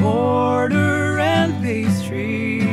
mortar and pastry.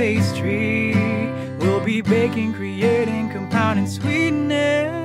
Pastry. We'll be baking, creating, compounding sweetness.